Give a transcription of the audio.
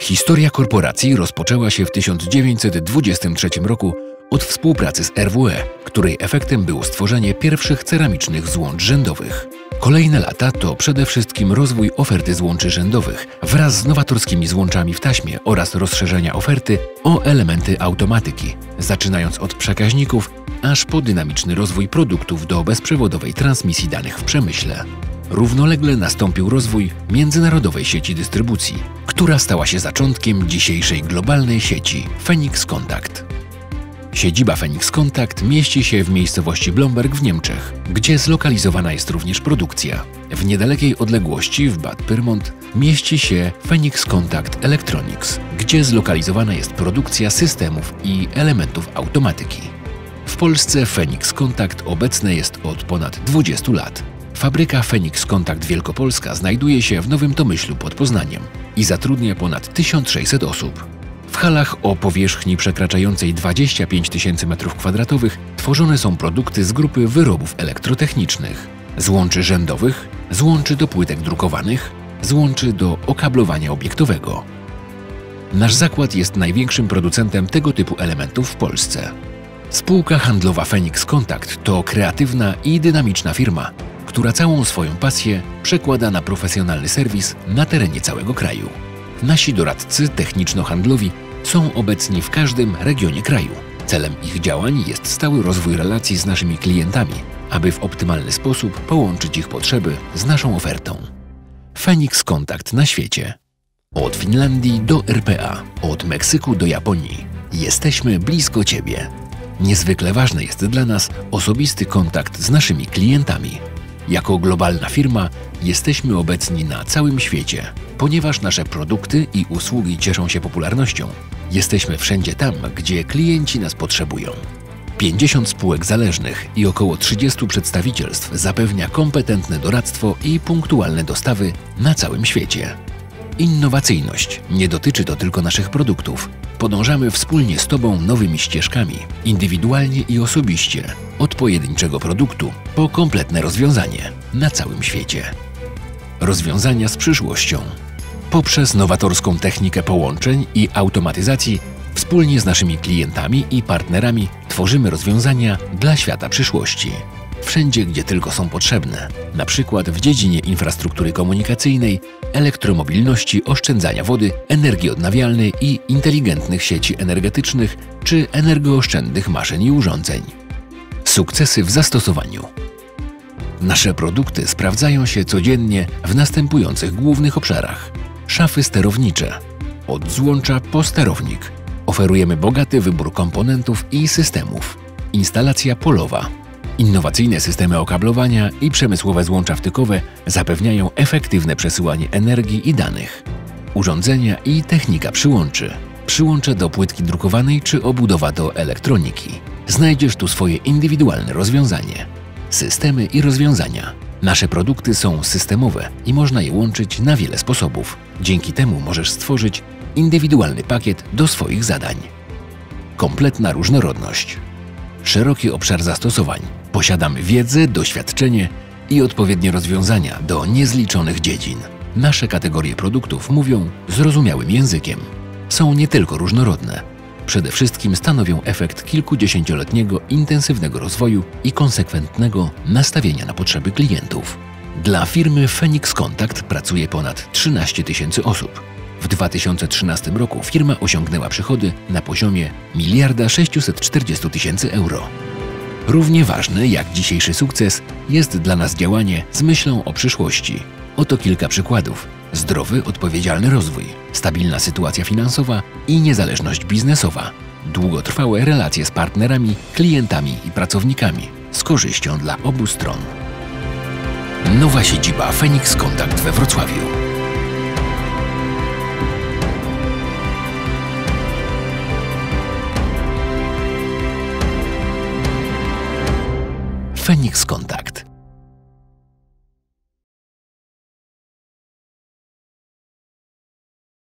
Historia korporacji rozpoczęła się w 1923 roku od współpracy z RWE, której efektem było stworzenie pierwszych ceramicznych złącz rzędowych. Kolejne lata to przede wszystkim rozwój oferty złączy rzędowych wraz z nowatorskimi złączami w taśmie oraz rozszerzenia oferty o elementy automatyki, zaczynając od przekaźników aż po dynamiczny rozwój produktów do bezprzewodowej transmisji danych w przemyśle. Równolegle nastąpił rozwój międzynarodowej sieci dystrybucji, która stała się zaczątkiem dzisiejszej globalnej sieci Phoenix Contact. Siedziba Phoenix Contact mieści się w miejscowości Blomberg w Niemczech, gdzie zlokalizowana jest również produkcja. W niedalekiej odległości w Bad Pyrmont mieści się Phoenix Contact Electronics, gdzie zlokalizowana jest produkcja systemów i elementów automatyki. W Polsce Phoenix Contact obecne jest od ponad 20 lat. Fabryka Phoenix Contact Wielkopolska znajduje się w Nowym Tomyślu pod Poznaniem i zatrudnia ponad 1600 osób. W halach o powierzchni przekraczającej 25 tysięcy m2 tworzone są produkty z grupy wyrobów elektrotechnicznych, złączy rzędowych, złączy do płytek drukowanych, złączy do okablowania obiektowego. Nasz zakład jest największym producentem tego typu elementów w Polsce. Spółka handlowa Phoenix Contact to kreatywna i dynamiczna firma, która całą swoją pasję przekłada na profesjonalny serwis na terenie całego kraju. Nasi doradcy techniczno-handlowi są obecni w każdym regionie kraju. Celem ich działań jest stały rozwój relacji z naszymi klientami, aby w optymalny sposób połączyć ich potrzeby z naszą ofertą. Phoenix Kontakt na świecie. Od Finlandii do RPA, od Meksyku do Japonii. Jesteśmy blisko Ciebie. Niezwykle ważny jest dla nas osobisty kontakt z naszymi klientami. Jako globalna firma jesteśmy obecni na całym świecie. Ponieważ nasze produkty i usługi cieszą się popularnością, jesteśmy wszędzie tam, gdzie klienci nas potrzebują. 50 spółek zależnych i około 30 przedstawicielstw zapewnia kompetentne doradztwo i punktualne dostawy na całym świecie. Innowacyjność nie dotyczy to tylko naszych produktów. Podążamy wspólnie z Tobą nowymi ścieżkami, indywidualnie i osobiście, od pojedynczego produktu po kompletne rozwiązanie na całym świecie. Rozwiązania z przyszłością. Poprzez nowatorską technikę połączeń i automatyzacji wspólnie z naszymi klientami i partnerami tworzymy rozwiązania dla świata przyszłości wszędzie, gdzie tylko są potrzebne, na przykład w dziedzinie infrastruktury komunikacyjnej, elektromobilności, oszczędzania wody, energii odnawialnej i inteligentnych sieci energetycznych czy energooszczędnych maszyn i urządzeń. Sukcesy w zastosowaniu. Nasze produkty sprawdzają się codziennie w następujących głównych obszarach: szafy sterownicze, od złącza po sterownik. Oferujemy bogaty wybór komponentów i systemów. Instalacja polowa Innowacyjne systemy okablowania i przemysłowe złącza wtykowe zapewniają efektywne przesyłanie energii i danych. Urządzenia i technika przyłączy. Przyłącze do płytki drukowanej czy obudowa do elektroniki. Znajdziesz tu swoje indywidualne rozwiązanie. Systemy i rozwiązania. Nasze produkty są systemowe i można je łączyć na wiele sposobów. Dzięki temu możesz stworzyć indywidualny pakiet do swoich zadań. Kompletna różnorodność. Szeroki obszar zastosowań Posiadamy wiedzę, doświadczenie i odpowiednie rozwiązania do niezliczonych dziedzin. Nasze kategorie produktów mówią zrozumiałym językiem. Są nie tylko różnorodne, przede wszystkim stanowią efekt kilkudziesięcioletniego intensywnego rozwoju i konsekwentnego nastawienia na potrzeby klientów. Dla firmy Phoenix Contact pracuje ponad 13 tysięcy osób. W 2013 roku firma osiągnęła przychody na poziomie 1 640 tysięcy euro. Równie ważne jak dzisiejszy sukces jest dla nas działanie z myślą o przyszłości. Oto kilka przykładów. Zdrowy, odpowiedzialny rozwój, stabilna sytuacja finansowa i niezależność biznesowa. Długotrwałe relacje z partnerami, klientami i pracownikami z korzyścią dla obu stron. Nowa siedziba Phoenix Contact we Wrocławiu. Feniks Kontakt.